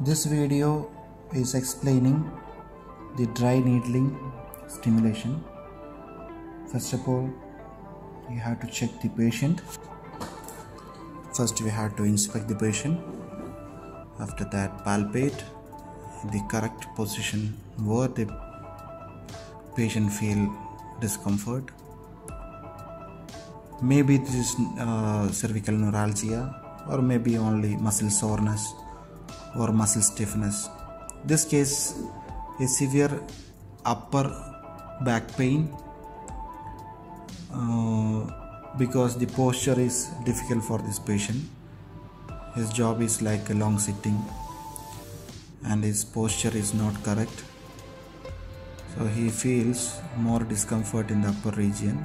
This video is explaining the dry needling stimulation. First of all, you have to check the patient. First, we have to inspect the patient. After that, palpate the correct position where the patient feel discomfort. Maybe this is uh, cervical neuralgia or maybe only muscle soreness or muscle stiffness. This case is severe upper back pain uh, because the posture is difficult for this patient. His job is like a long sitting and his posture is not correct. So he feels more discomfort in the upper region,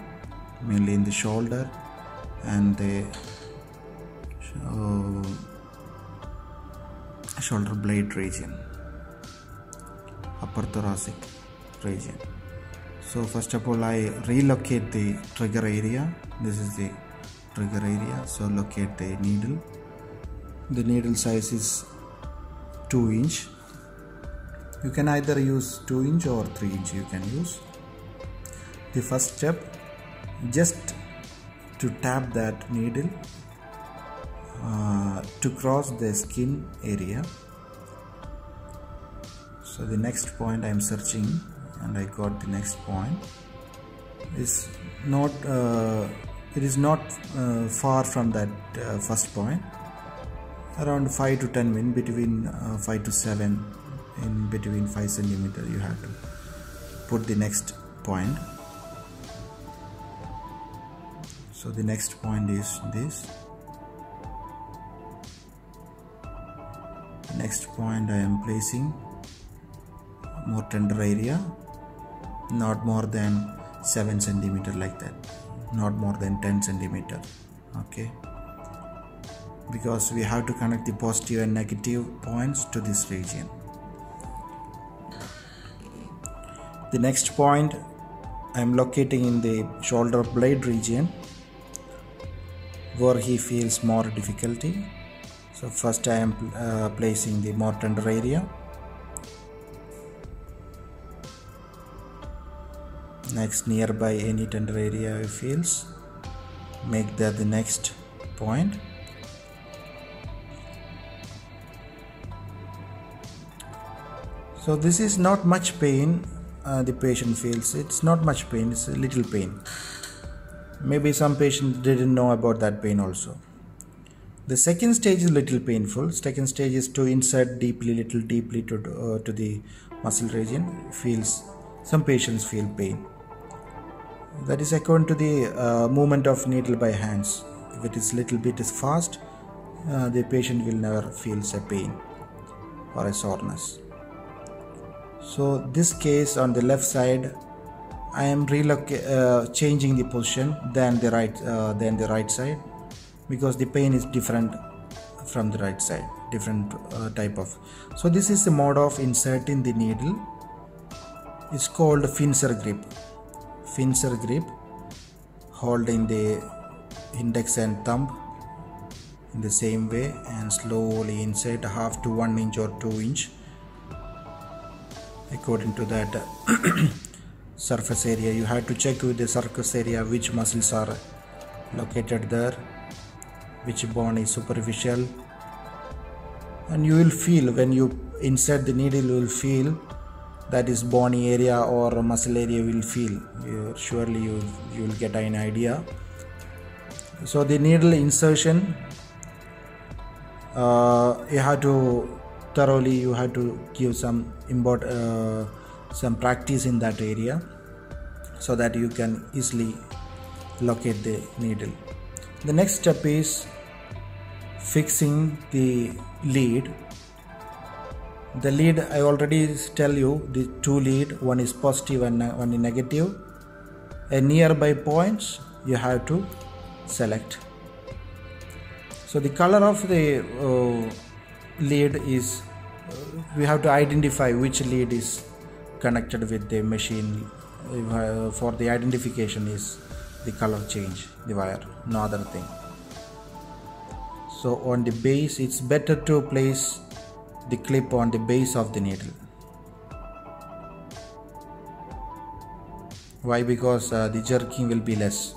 mainly in the shoulder and the uh, shoulder blade region, upper thoracic region. So first of all, I relocate the trigger area. This is the trigger area. So locate the needle. The needle size is 2 inch. You can either use 2 inch or 3 inch. You can use. The first step, just to tap that needle uh, to cross the skin area. So the next point I am searching and I got the next point is not uh, it is not uh, far from that uh, first point. Around 5 to 10 min between uh, 5 to 7 in between 5 centimeter you have to put the next point. So the next point is this next point I am placing more tender area not more than 7 centimeter like that not more than 10 centimeter okay? Because we have to connect the positive and negative points to this region. The next point I am locating in the shoulder blade region where he feels more difficulty so first I am uh, placing the more tender area. Next nearby any tender area he feels. Make that the next point. So this is not much pain uh, the patient feels. It's not much pain it's a little pain. Maybe some patients didn't know about that pain also the second stage is little painful. Second stage is to insert deeply little deeply to, uh, to the muscle region. Feels some patients feel pain. That is according to the uh, movement of needle by hands. If it is little bit is fast uh, the patient will never feels a pain or a soreness. So this case on the left side I am relocate uh, changing the position than the right uh, than the right side because the pain is different from the right side different uh, type of. So this is the mode of inserting the needle. It's called pincer grip. Pincer grip holding the index and thumb in the same way and slowly insert half to one inch or two inch. According to that surface area you have to check with the surface area which muscles are located there which bone is superficial. And you will feel when you insert the needle you will feel that is bony area or muscle area will feel. You, surely you you will get an idea. So the needle insertion uh, you have to thoroughly you have to give some import uh, some practice in that area so that you can easily locate the needle the next step is fixing the lead. The lead i already tell you the two lead one is positive and one is negative. And nearby points you have to select. So the color of the uh, lead is uh, we have to identify which lead is connected with the machine uh, for the identification is the color change the wire no other thing. So on the base it's better to place the clip on the base of the needle. Why? Because uh, the jerking will be less.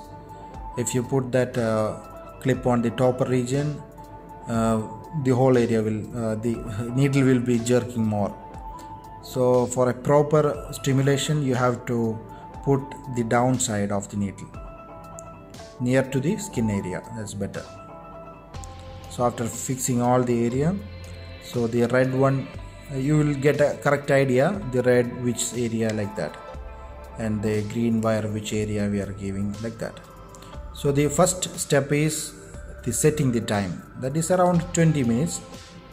If you put that uh, clip on the top region uh, the whole area will uh, the needle will be jerking more. So for a proper stimulation you have to put the downside of the needle near to the skin area. That's better. So after fixing all the area so the red one you will get a correct idea the red which area like that and the green wire which area we are giving like that. So the first step is the setting the time. That is around 20 minutes.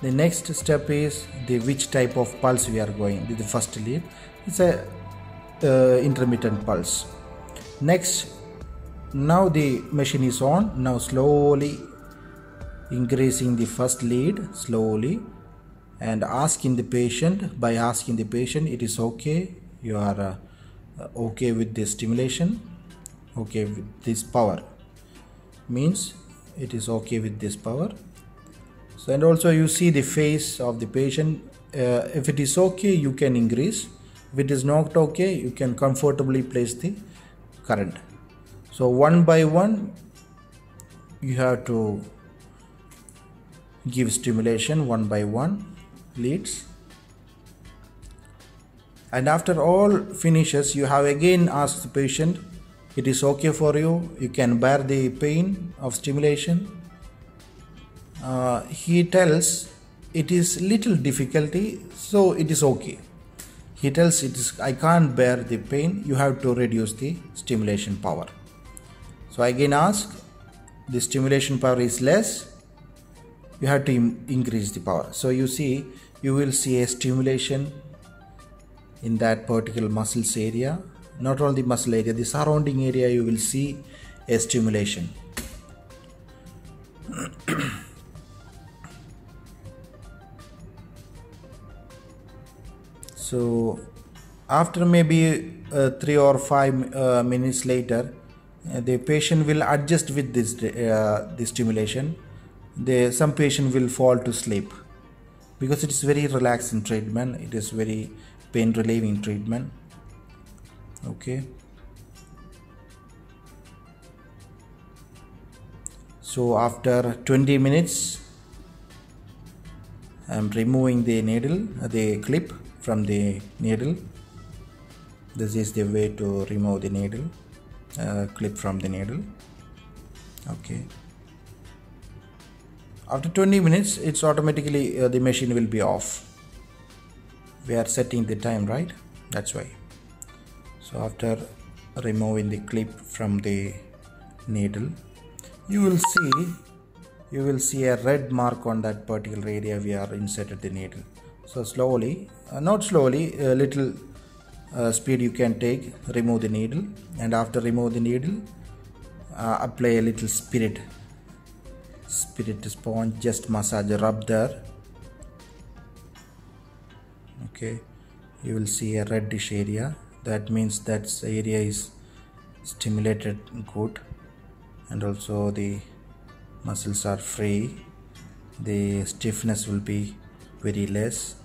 The next step is the which type of pulse we are going the first lead. It's a uh, intermittent pulse. Next now the machine is on. Now slowly increasing the first lead slowly and asking the patient. By asking the patient it is okay. You are uh, okay with the stimulation okay with this power. Means it is okay with this power. So and also you see the face of the patient. Uh, if it is okay you can increase. If it is not okay you can comfortably place the current so one by one you have to give stimulation one by one leads. And after all finishes you have again asked the patient it is okay for you. You can bear the pain of stimulation. Uh, he tells it is little difficulty so it is okay. He tells it is i can't bear the pain. You have to reduce the stimulation power so again ask the stimulation power is less you have to increase the power. So you see you will see a stimulation in that particular muscles area. Not only the muscle area the surrounding area you will see a stimulation. So after maybe uh, 3 or 5 uh, minutes later the patient will adjust with this uh, the stimulation. The some patient will fall to sleep. Because it is very relaxing treatment. It is very pain relieving treatment. Okay. So after 20 minutes I'm removing the needle the clip from the needle. This is the way to remove the needle uh, clip from the needle. Okay. After 20 minutes it's automatically uh, the machine will be off. We are setting the time right? That's why. So after removing the clip from the needle you will see you will see a red mark on that particular area we are inserted the needle. So slowly uh, not slowly a little uh, speed you can take remove the needle and after remove the needle uh, apply a little spirit. Spirit sponge just massage rub there. Okay you will see a reddish area. That means that area is stimulated good and also the muscles are free. The stiffness will be very less